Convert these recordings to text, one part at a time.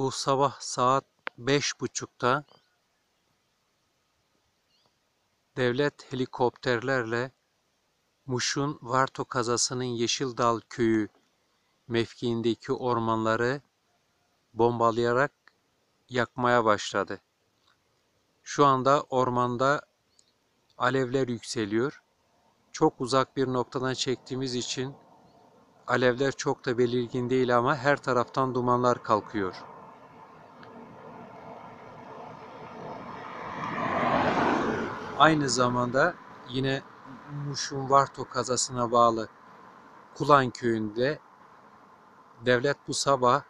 Bu sabah saat beş buçukta devlet helikopterlerle Muş'un Varto kazasının Yeşildal köyü mevkiindeki ormanları bombalayarak yakmaya başladı. Şu anda ormanda alevler yükseliyor. Çok uzak bir noktadan çektiğimiz için alevler çok da belirgin değil ama her taraftan dumanlar kalkıyor. Aynı zamanda yine Muş'un Varto kazasına bağlı Kulan köyünde devlet bu sabah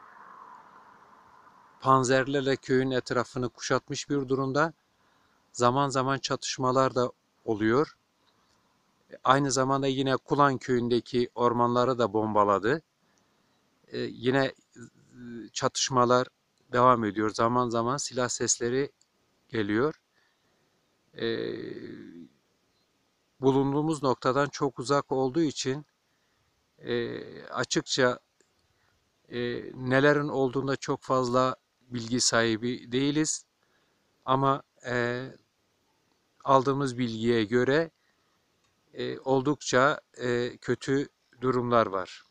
panzerlerle köyün etrafını kuşatmış bir durumda. Zaman zaman çatışmalar da oluyor. Aynı zamanda yine Kulan köyündeki ormanları da bombaladı. Ee, yine e, çatışmalar devam ediyor. Zaman zaman silah sesleri geliyor. Ee, bulunduğumuz noktadan çok uzak olduğu için e, açıkça e, nelerin olduğunda çok fazla bilgi sahibi değiliz. Ama e, aldığımız bilgiye göre e, oldukça e, kötü durumlar var.